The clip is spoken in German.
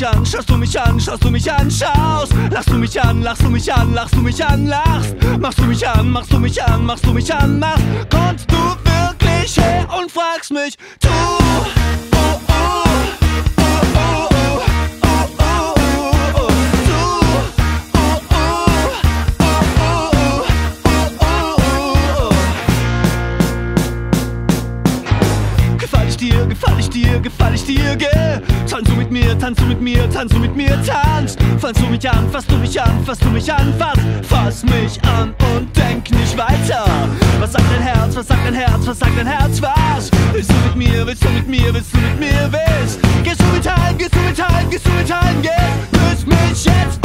mich an, schaust du mich an, schaust du mich an, schaust. Lachst du mich an, lachst du mich an, lachst du mich an, lachst. Machst du mich an, machst du mich an, machst du mich an, machst. Kommst du wirklich her und fragst mich, du. Dir, gefall ich dir, gefall ich dir, gell? Tanz du mit mir, tanz du mit mir, tanz du mit mir, tanz. Fass du mich an, fass du mich an, fass du mich an, fass, fass mich an und denk nicht weiter. Was sagt dein Herz, was sagt dein Herz, was sagt dein Herz, was? Willst du mit mir, willst du mit mir, willst du mit mir, willst? Gehst du mit ein, gehst du mit ein, gehst du mit ein, gehst? Küss mich jetzt